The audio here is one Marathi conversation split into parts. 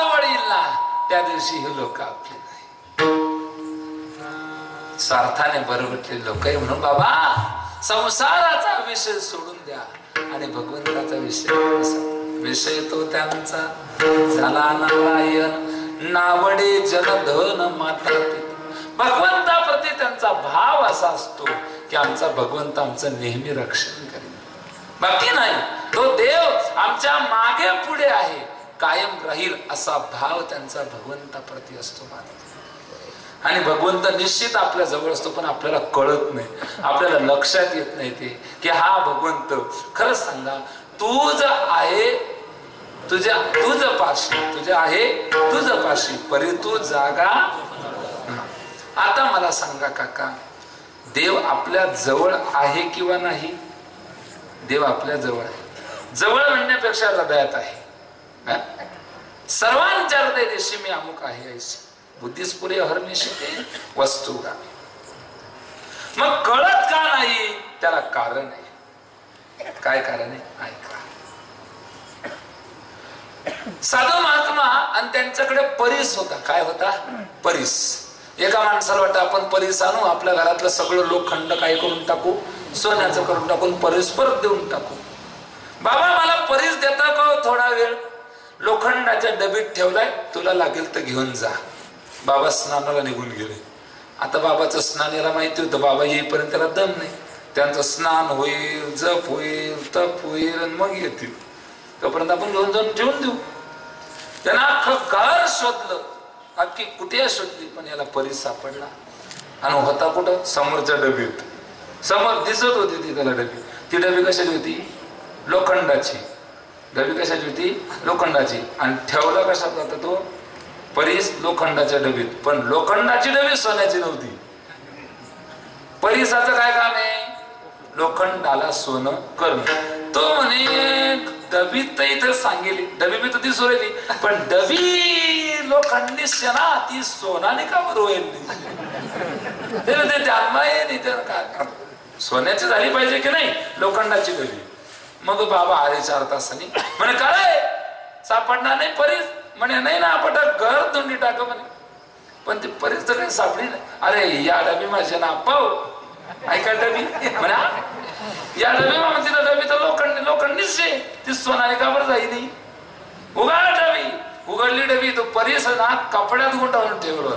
होईल ना त्या दिवशी हे लोक आपले नाही. स्वार्थाने बरोबरले लोक आहे म्हणून बाबा संसाराचा विषय सोडून द्या आणि भगवंताचा विषय विषय तो त्यांचा झाला नारायण नावडे जलधन माता भगवंताप्रती त्यांचा भाव असा असतो की आमचा भगवंत आमचं नेहमी रक्षण करेल. बाकी नाही तो देव आमच्या मागे पुढे आहे. कायम राहील असा भाव त्यांचा भगवंताप्रती असतो मात्र आणि भगवंत निश्चित आपल्या जवळ असतो पण आपल्याला कळत नाही. आपल्याला लक्षात येत नाही ते की हा भगवंत खरंच सांगा तू आहे तुझ्या तुझ पाशी तुझ्या आहे तुझ पाशी परी तू जागा. आता मला सांगा काका देव आपल्या जवळ आहे किंवा नाही? देव आपल्या जवळ आहे. जवळ म्हणण्यापेक्षा हृदयात आहे. सर्वांच्या हृदय देशी मी अमुक आहे ऐशी. बुद्धीस पुरे हरनिशी ते वस्तू गावी मग कळत का नाही? त्याला कारण आहे. काय कारण आहे? ऐका. साधू महात्मा आणि त्यांच्याकडे परीस होता. काय होता? परीस. एका माणसाला वाटतं आपण परीस आणू आपल्या घरातलं सगळं लोखंड काय करून टाकू सोन्याचं करून टाकून परीस परत देऊन टाकू. बाबा मला परीस देता का हो थोडा वेळ? लोखंडाच्या डबीत ठेवलाय तुला लागेल तर घेऊन जा. बाबा स्नानाला निघून गेले. आता बाबाचं स्नान याला माहिती होतं बाबा येईपर्यंत त्याला दम नाही. त्यांचं स्नान होईल जप होईल तप होईल आणि मग येतील. तोपर्यंत आपण घेऊन जाऊन ठेवून देऊ. त्यांना अख्खं घर शोधलं. अख्खी कुठे शोधली पण याला परी सापडला. आणि होता कुठं? समोरच्या डबीत. समोर दिसत होती ती त्याला डबी. ती डबी कशाची होती? लोखंडाची. डबी कशाची होती लोखंडाची. आणि ठेवला कशात होता तो? परीस लोखंडाच्या डबीत. पण लोखंडाची डबी सोन्याची नव्हती. परिसाचं काय काम आहे? लोखंडाला सोनं करणं. तो म्हणे डबी तर इथं सांगेली. डबी बी तर ती सोरेली पण डबी लोखंडी सेना ती सोनाने का बरं होईल ते जन्मा येईल सोन्याची झाली पाहिजे की नाही? लोखंडाची डबी. मग बाबा आले चार तासांनी. म्हणे काय सापडणार नाही परीस. म्हणे नाही ना आपण घर धुंडी टाक म्हणे. पण ती परीस तर काही सापडी नाही. अरे या डबी माझ्या ना पाव ऐका डबी. म्हणा या डबी म्हणते तिला डबी तर लोखंड लोखंडीच आहे. ती सोनाने का बरं जाई नाही उघड डबी. उघडली डबी तो परीस ना कपड्यात गुंडावून ठेवलं.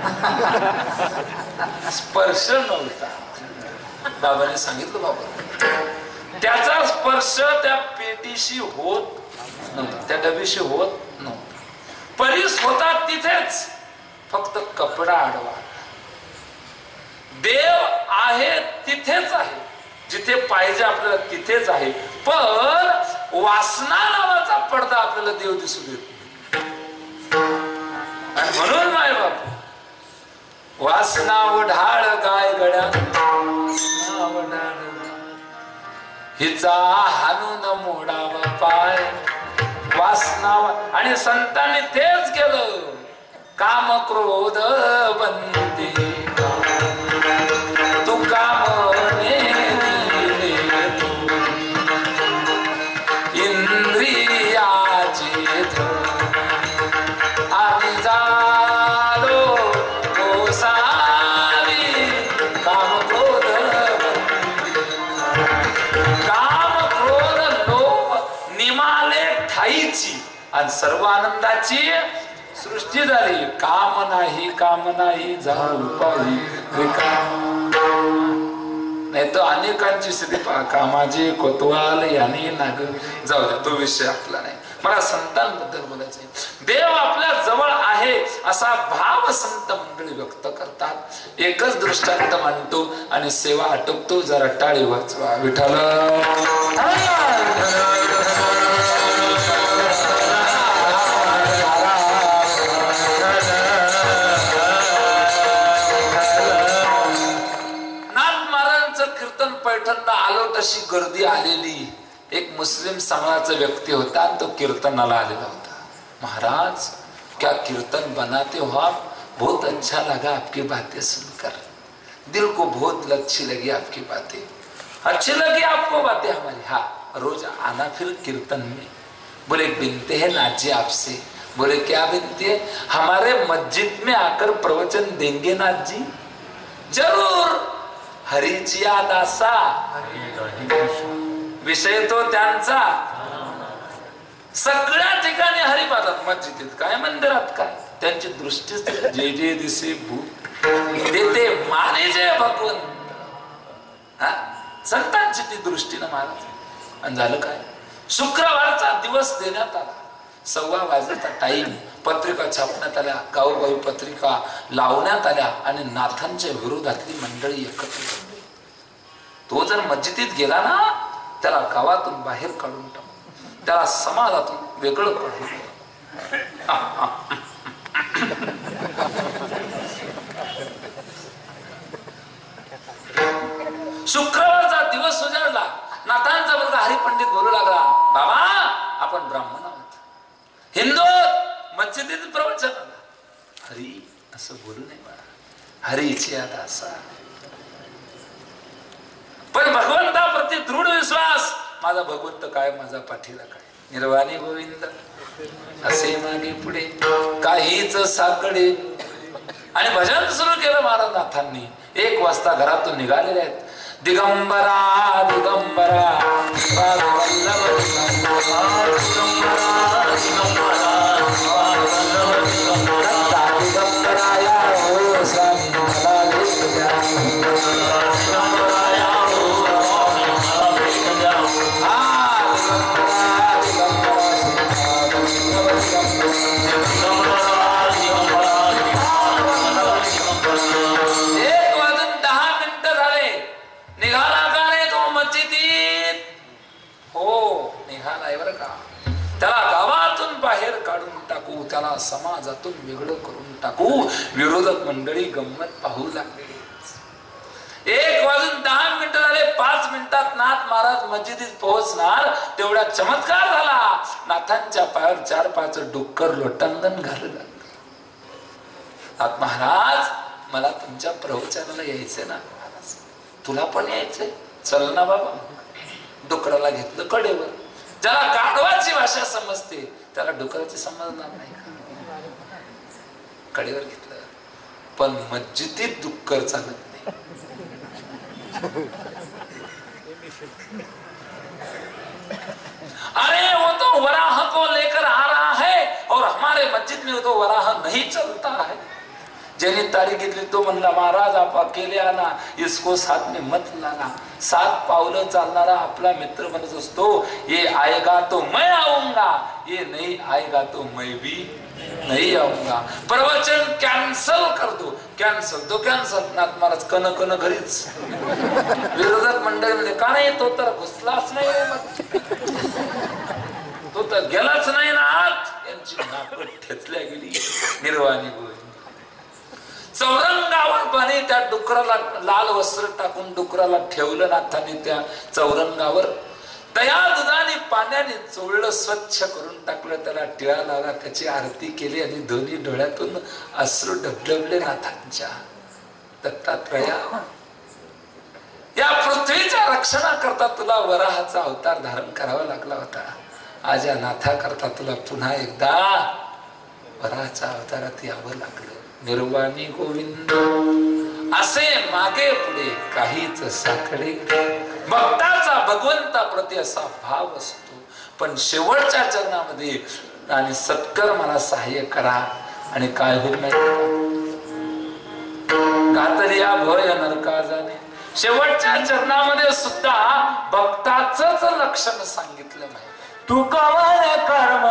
स्पर्श नव्हता. बाबाने सांगितलं बाबा त्याचा स्पर्श त्या पेटीशी होत नव्हता. त्या डबीशी होत नव्हता. परीस होता तिथेच फक्त कपडा आडवा देव आहे तिथेच आहे. जिथे पाहिजे आपल्याला तिथेच आहे. पण वासना नावाचा पडदा आपल्याला देव दिसू देत आणि म्हणून माय बाप वासना उढाळ गाय गड्या. हिचा हानून मोडावा पाय. वासना आणि संतांनी तेच केलं. काम क्रोध बनते आनंदाची सृष्टी झाली. काम नाही काम नाही जाऊ पाही नाही तर अनेकांची स्थिती पहा. कामाची कोतवाल याने नाग. जाऊ दे तो विषय आपला नाही. मला संतांबद्दल बोलायचंय. देव आपल्या जवळ आहे असा भाव संत मंडळी व्यक्त करतात. एकच दृष्टांत मांडतो आणि सेवा आटोपतो. जरा टाळी वाचवा. विठाल एक मुस्लिम समाजाचा व्यक्ती होता तो कीर्तनाला आलेला होता। महाराज, क्या कीर्तन बनाते हो आप? बहुत अच्छा लगा आपकी बातें सुनकर। दिल को बहुत अच्छी लगी आपकी बातें। अच्छी लगी आपको बातें हमारी। हाँ रोज आना फिर कीर्तन में। बोले, बिनते हैं नाथ जी आपसे। बोले, क्या विनती है? हमारे मस्जिद में आकर प्रवचन देंगे नाथ जी? ज़रूर। हरिचिया दासा विषय तो त्यांचा. सगळ्या ठिकाणी हरिपादात मस्जिदीत काय मंदिरात काय? त्यांची दृष्टी जे जे दिसे भूत देते माने जे भगवंत. हा? संतांची ती दृष्टीनं महाराज. आणि झालं काय? शुक्रवारचा दिवस देण्यात आला. सव्वा वाजेचा टाइम पत्रिका छापण्यात आल्या गावोगावी पत्रिका लावण्यात आल्या आणि नाथांच्या विरोधातली मंडळी एकत्र तो जर मस्जिदीत गेला ना त्याला गावातून बाहेर काढून टाक. त्याला समाजातून वेगळं काढून शुक्रवारचा दिवस उजाडला. नाथांचा मुलगा हरिपंडित बोलू लागला बाबा आपण ब्राह्मण आहोत. हिंदू मस्जिदीत प्रवचन आला. हरी असं बोलू नये बाळा. हरीची आता असा. पण दृढ विश्वास. माझा भगवंत काय माझा पाठीला काय? निर्वाणी गोविंद. असे मागे पुढे काहीच साकडे आणि भजन सुरू केलं महाराज नाथांनी एक वाजता घरातून निघालेले आहेत. दिगंबरा दिगंबरा. दिगंबरा दिगंबरा समाजातून वेगळं करून टाकू. विरोधक मंडळी गंमत पाहू लागलेली एक वाजून दहा मिनिटं झाले पाच मिनिटात नाथ महाराज मस्जिदीत पोहोचणार. तेवढा चमत्कार झाला. नाथांच्या पायावर चार पाच डुक्कर लोटांगण घालू लागले नाथ महाराज मला तुमच्या प्रवचनाला यायचंय ना महाराज. तुला पण यायचंय. चल ना बाबा. डुकराला घेतलं कडेवर. ज्याला गाढवाची भाषा समजते त्याला डुकराची समजणार नाही का? कडेवर घेतलं. पण मस्जिदीत डुक्कर चालत नाही. अरे वो तो वराह को लेकर आ रहा है और हमारे मस्जिद में तो वराह नहीं चलता है। जैनी तारीख घेतली तो म्हणला महाराज आप अकेले आना इसको साथ में मत लाना। सात पावलं चालणारा आपला मित्र म्हणत असतो ये आएगा तो मैं आऊंगा ये नहीं आएगा तो मैं भी नहीं आऊंगा प्रवचन कॅन्सल कर दो कॅन्सल तो कॅन्सल नाथ महाराज कन कन घरीच. विरोधक मंडळी म्हणजे का नाही तो तर घुसलाच नाही तो तर गेलाच नाही ना आत. यांची नाकड ठेचल्या गेली. निर्वाणी गोविंद चौरंगावर बने त्या डुकराला लाल वस्त्र टाकून डुकराला ठेवलं नाथाने त्या चौरंगावर. दया दुधाने पाण्याने चोळलं स्वच्छ करून टाकलं त्याला टिळा लावला त्याची आरती केली आणि दोन्ही डोळ्यातून अश्रू डबडबले नाथांच्या दत्तात्रया. या पृथ्वीच्या रक्षणाकरता तुला वराहाचा अवतार धारण करावा लागला होता. आज या नाथाकरता तुला पुन्हा एकदा वराहाच्या अवतारात यावं लागलं. निर्वाणी गोविंद असे मागे पुढे काहीच साकडे भक्ताचा भगवंताप्रती असा भाव असतो. पण शेवटच्या चरणामध्ये आणि सत्कर मला सहाय्य करा आणि काय होईल माहिती कातरिया भय नरका जाणे शेवटच्या चरणामध्ये सुद्धा भक्ताच लक्षण सांगितलं नाही. तू कवन कर्म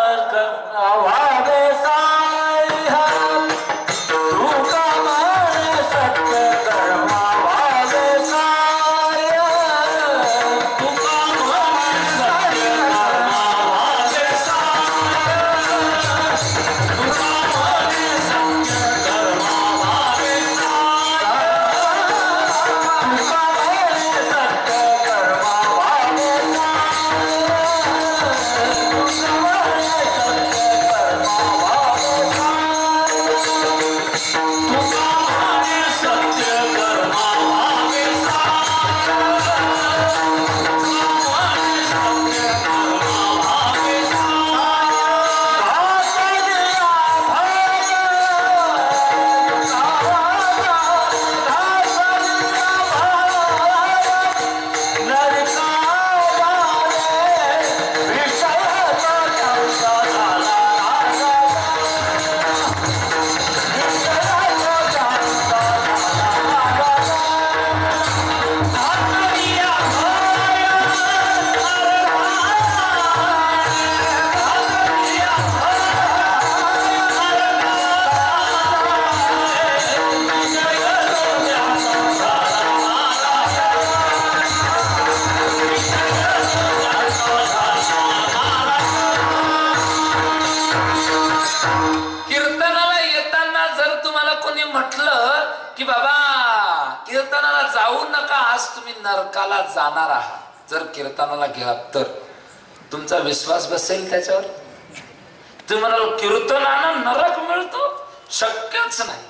जाणार आहात. जर कीर्तनाला गेलात तर. तुमचा विश्वास बसेल त्याच्यावर? तुम्ही म्हणाल कीर्तनानं नरक मिळतो? शक्यच नाही.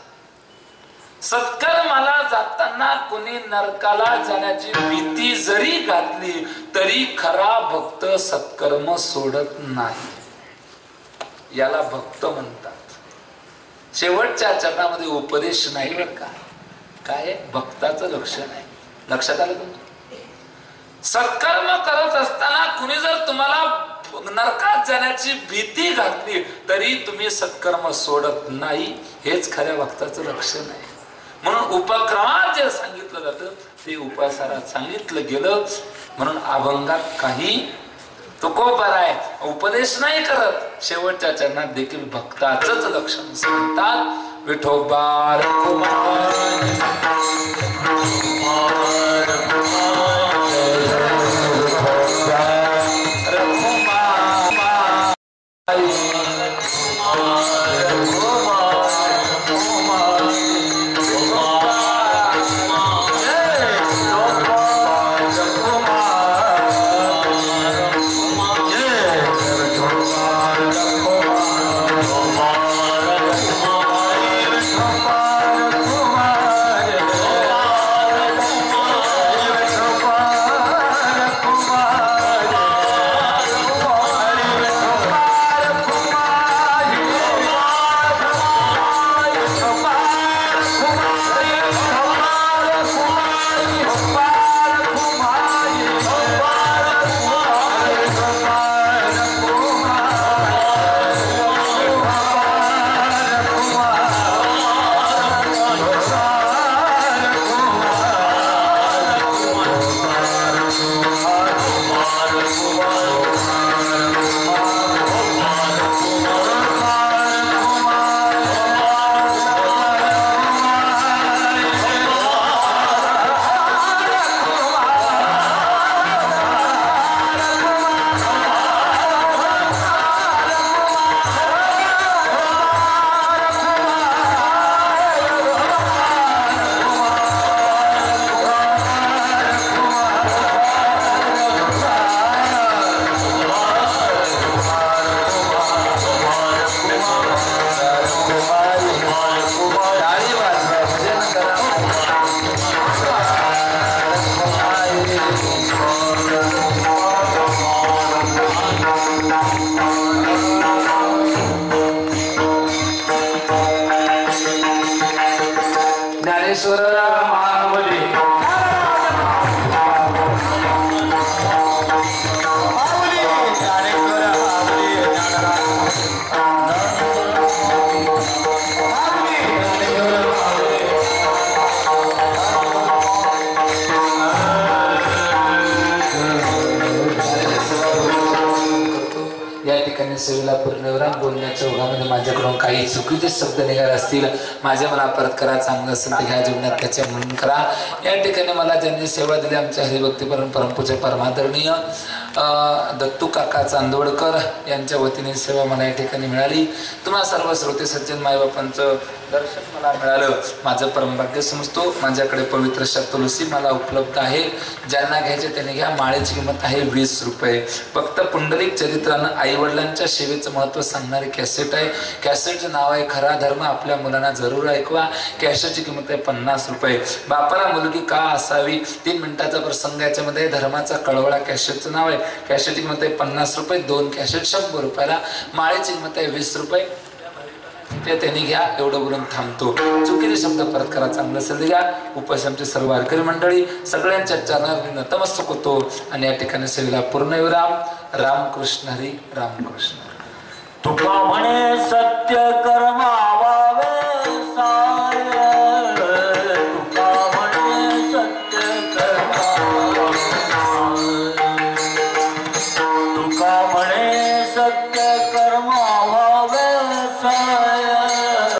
सत्कर्माला जाताना कुणी नरकाला जाण्याची भीती जरी घातली तरी खरा भक्त सत्कर्म सोडत नाही. याला भक्त म्हणतात. शेवटच्या चरणामध्ये उपदेश नाही बर का? काय? भक्ताचं लक्षण आहे लक्षात आलं तुमचं सत्कर्म करत असताना कुणी जर तुम्हाला नरकात जाण्याची भीती घातली तरी तुम्ही सत्कर्म सोडत नाही. हेच खऱ्या भक्ताचं लक्षण आहे. म्हणून उपक्रमात जे सांगितलं जातं ते उपासारात सांगितलं गेलं. म्हणून अभंगात काही तुकोबर आहे उपदेश नाही करत. शेवटच्या चरणात देखील भक्ताच लक्षण सांगतात. विठोबार कुमार. पूर्णविराम बोलण्याच्या ओघामध्ये माझ्याकडून काही चुकीचे शब्द निघाले असतील माझ्या मला परत करा चांगलं असेल तर ह्या जीवनात त्याचे म्हणून करा. या ठिकाणी मला ज्यांनी सेवा दिली आमच्या हरिभक्ती परम परमपूज्य परमादरणीय दत्तू काका चांदोडकर यांच्या वतीने सेवा मला या ठिकाणी मिळाली. तुम्हा सर्व श्रोते सज्जन मायबापांचं दर्शन मला मिळालं. माझं परमभाग्य समजतो. माझ्याकडे पवित्र शक्तुलसी तुलसी मला उपलब्ध आहे. ज्यांना घ्यायचे त्यांनी घ्या. माळेची किंमत आहे वीस रुपये. फक्त पुंडलिक चरित्रानं आईवडिलांच्या सेवेचं महत्त्व सांगणारी कॅसेट आहे. कॅसेटचं नाव आहे खरा धर्म. आपल्या मुलांना जरूर ऐकवा. कॅसेटची किंमत आहे पन्नास रुपये. बापाला मुलगी का असावी? तीन मिनिटाचा प्रसंग याच्यामध्ये धर्माचा कळवळा कॅसेटचं नाव आहे. कॅसेटची किंमत आहे पन्नास रुपये दोन कॅसेट शंभर रुपयाला. माळेची किंमत आहे वीस रुपये. ते त्यांनी घ्या एवढं बोलून थांबतो. चुकीचे शब्द परत करा चांगलं असेल घ्या. उपशमचे सर्व वारकरी मंडळी सगळ्यांच्या चरणावर नतमस्तक होतो. आणि या ठिकाणी सेवेला पूर्णविराम रामकृष्ण हरी रामकृष्ण. तुका म्हणे सत्य कर्मा